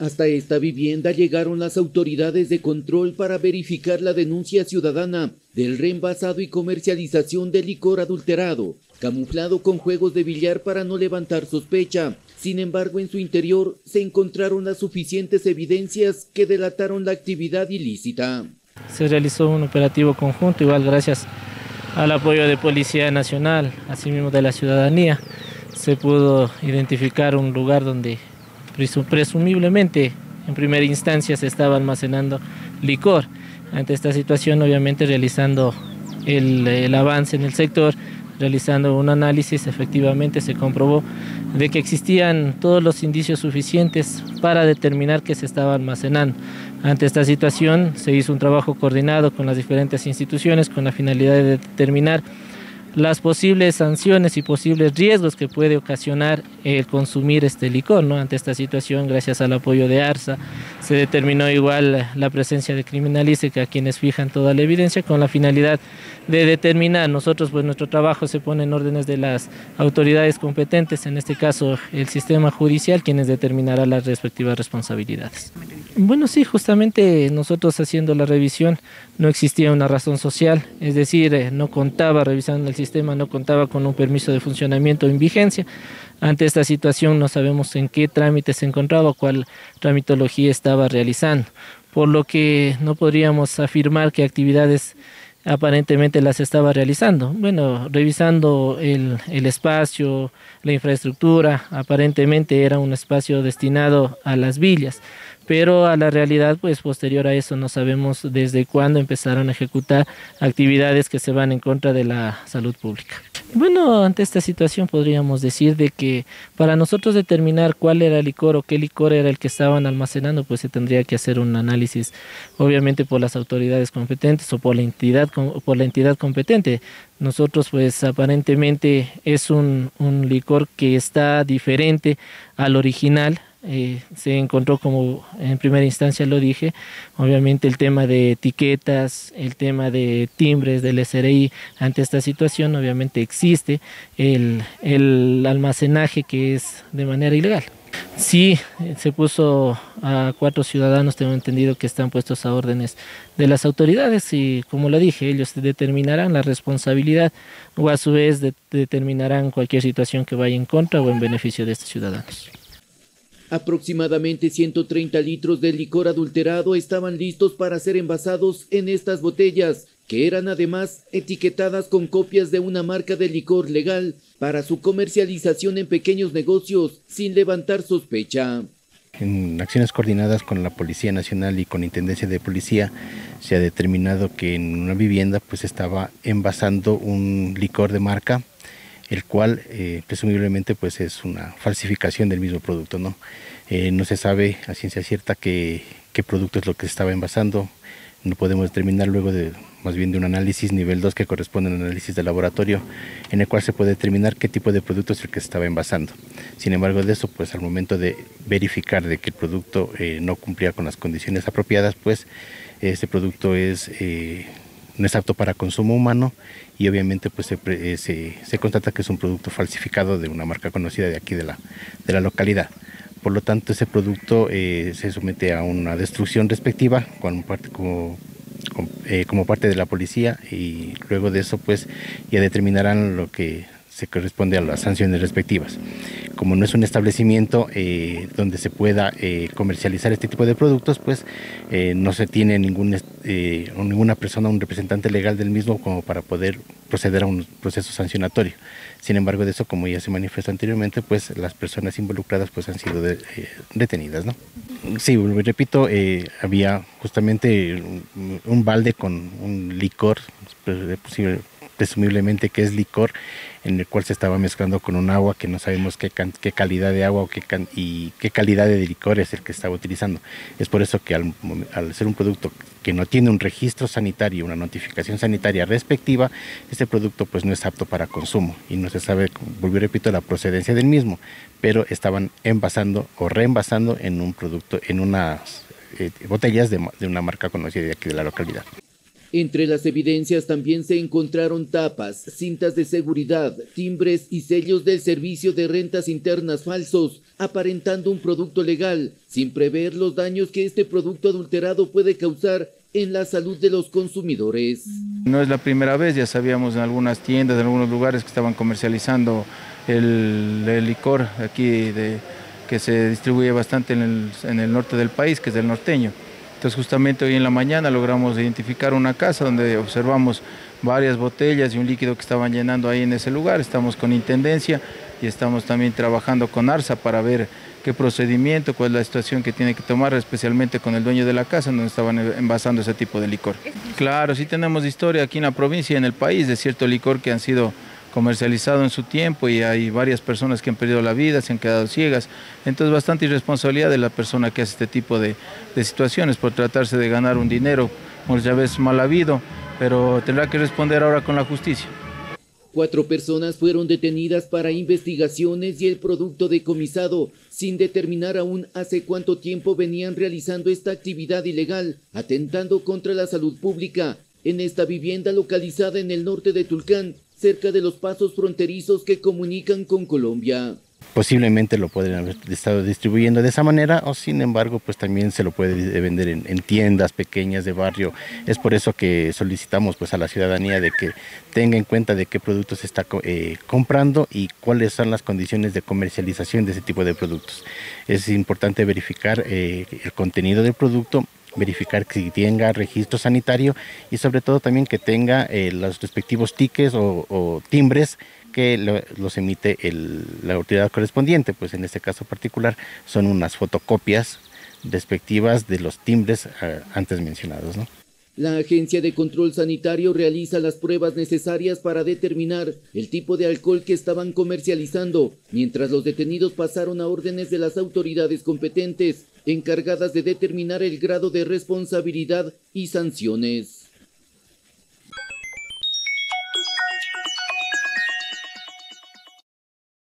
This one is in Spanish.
Hasta esta vivienda llegaron las autoridades de control para verificar la denuncia ciudadana del reenvasado y comercialización de licor adulterado, camuflado con juegos de billar para no levantar sospecha. Sin embargo, en su interior se encontraron las suficientes evidencias que delataron la actividad ilícita. Se realizó un operativo conjunto, igual gracias al apoyo de Policía Nacional, asimismo de la ciudadanía, se pudo identificar un lugar donde presumiblemente en primera instancia se estaba almacenando licor. Ante esta situación, obviamente realizando el, avance en el sector, realizando un análisis, efectivamente se comprobó de que existían todos los indicios suficientes para determinar que se estaba almacenando. Ante esta situación se hizo un trabajo coordinado con las diferentes instituciones con la finalidad de determinar las posibles sanciones y posibles riesgos que puede ocasionar el consumir este licor. Ante esta situación, gracias al apoyo de ARSA, se determinó igual la presencia de criminalística quienes fijan toda la evidencia con la finalidad de determinar. Nosotros, pues nuestro trabajo se pone en órdenes de las autoridades competentes, en este caso el sistema judicial, quienes determinarán las respectivas responsabilidades. Bueno, sí, justamente nosotros haciendo la revisión no existía una razón social, es decir, eh, no contaba, revisando el sistema, no contaba con un permiso de funcionamiento en vigencia. Ante esta situación no sabemos en qué trámite se encontraba, cuál tramitología estaba realizando, por lo que no podríamos afirmar que actividades aparentemente las estaba realizando. Bueno, revisando el, el, espacio, la infraestructura, aparentemente era un espacio destinado a las villas pero a la realidad, pues posterior a eso no sabemos desde cuándo empezaron a ejecutar actividades que se van en contra de la salud pública. Bueno, ante esta situación podríamos decir de que para nosotros determinar cuál era el licor o qué licor era el que estaban almacenando, pues se tendría que hacer un análisis, obviamente por las autoridades competentes o por la entidad, por la entidad competente. Nosotros, pues aparentemente es un, un licor que está diferente al original, eh, se encontró como en primera instancia lo dije, obviamente el tema de etiquetas, el tema de timbres del SRI ante esta situación obviamente existe el, el almacenaje que es de manera ilegal. Sí, se puso a cuatro ciudadanos, tengo entendido que están puestos a órdenes de las autoridades y como lo dije, ellos determinarán la responsabilidad o a su vez determinarán cualquier situación que vaya en contra o en beneficio de estos ciudadanos. Aproximadamente 130 litros de licor adulterado estaban listos para ser envasados en estas botellas, que eran además etiquetadas con copias de una marca de licor legal para su comercialización en pequeños negocios sin levantar sospecha. En acciones coordinadas con la Policía Nacional y con Intendencia de Policía se ha determinado que en una vivienda pues estaba envasando un licor de marca el cual eh, presumiblemente pues es una falsificación del mismo producto. No, eh, no se sabe a ciencia cierta qué, qué producto es lo que se estaba envasando, no podemos determinar luego de más bien de un análisis nivel 2 que corresponde al análisis de laboratorio en el cual se puede determinar qué tipo de producto es el que se estaba envasando. Sin embargo de eso, pues al momento de verificar de que el producto eh, no cumplía con las condiciones apropiadas, pues este producto es no es apto para consumo humano y obviamente pues eh, se, se, constata que es un producto falsificado de una marca conocida de aquí de la, de la localidad. Por lo tanto, ese producto eh, se somete a una destrucción respectiva como parte, como, eh, como parte de la policía y luego de eso pues ya determinarán lo que se corresponde a las sanciones respectivas. Como no es un establecimiento eh, donde se pueda eh, comercializar este tipo de productos, pues eh, no se tiene ningún, ninguna persona, un representante legal del mismo como para poder proceder a un proceso sancionatorio. Sin embargo, de eso, como ya se manifestó anteriormente, pues las personas involucradas pues han sido detenidas. ¿no? Sí, repito, había justamente un, balde con un licor, pues, presumiblemente que es licor, en el cual se estaba mezclando con un agua que no sabemos qué, qué calidad de agua o qué y qué calidad de licor es el que estaba utilizando. Es por eso que al, ser un producto que no tiene un registro sanitario, una notificación sanitaria respectiva, este producto pues no es apto para consumo y no se sabe, volví repito, la procedencia del mismo, pero estaban envasando o reenvasando en un producto, en unas eh, botellas de, de una marca conocida de aquí de la localidad. Entre las evidencias también se encontraron tapas, cintas de seguridad, timbres y sellos del servicio de rentas internas falsos, aparentando un producto legal, sin prever los daños que este producto adulterado puede causar en la salud de los consumidores. No es la primera vez, ya sabíamos en algunas tiendas, en algunos lugares que estaban comercializando el, licor aquí que se distribuye bastante en el, en el norte del país, que es el norteño. Entonces justamente hoy en la mañana logramos identificar una casa donde observamos varias botellas y un líquido que estaban llenando ahí en ese lugar. Estamos con Intendencia y estamos también trabajando con ARSA para ver qué procedimiento, cuál es la situación que tiene que tomar, especialmente con el dueño de la casa donde estaban envasando ese tipo de licor. Claro, sí tenemos historia aquí en la provincia y en el país de cierto licor que han sido comercializado en su tiempo y hay varias personas que han perdido la vida, se han quedado ciegas. Entonces bastante irresponsabilidad de la persona que hace este tipo de, situaciones por tratarse de ganar un dinero, muchas veces mal habido, pero tendrá que responder ahora con la justicia. Cuatro personas fueron detenidas para investigaciones y el producto decomisado, sin determinar aún hace cuánto tiempo venían realizando esta actividad ilegal, atentando contra la salud pública, en esta vivienda localizada en el norte de Tulcán, cerca de los pasos fronterizos que comunican con Colombia. Posiblemente lo pueden haber estado distribuyendo de esa manera o sin embargo pues también se lo puede vender en, tiendas pequeñas de barrio. Es por eso que solicitamos pues a la ciudadanía de que tenga en cuenta de qué productos está eh, comprando y cuáles son las condiciones de comercialización de ese tipo de productos. Es importante verificar eh, el contenido del producto verificar que tenga registro sanitario y sobre todo también que tenga eh, los respectivos tickets o, timbres que los emite la autoridad correspondiente, pues en este caso particular son unas fotocopias respectivas de los timbres eh, antes mencionados. La Agencia de Control Sanitario realiza las pruebas necesarias para determinar el tipo de alcohol que estaban comercializando, mientras los detenidos pasaron a órdenes de las autoridades competentes encargadas de determinar el grado de responsabilidad y sanciones.